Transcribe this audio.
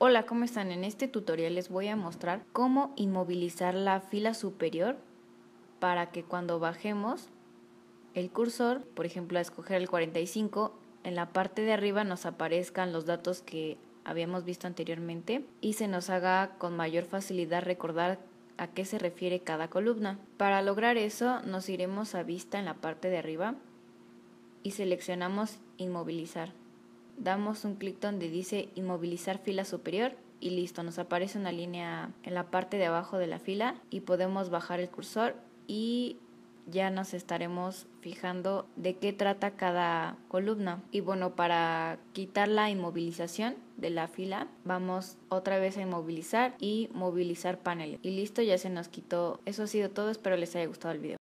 Hola, ¿cómo están? En este tutorial les voy a mostrar cómo inmovilizar la fila superior para que cuando bajemos el cursor, por ejemplo a escoger el 45, en la parte de arriba nos aparezcan los datos que habíamos visto anteriormente y se nos haga con mayor facilidad recordar a qué se refiere cada columna. Para lograr eso nos iremos a vista en la parte de arriba y seleccionamos inmovilizar damos un clic donde dice inmovilizar fila superior y listo, nos aparece una línea en la parte de abajo de la fila y podemos bajar el cursor y ya nos estaremos fijando de qué trata cada columna. Y bueno, para quitar la inmovilización de la fila, vamos otra vez a inmovilizar y movilizar paneles. Y listo, ya se nos quitó. Eso ha sido todo, espero les haya gustado el video.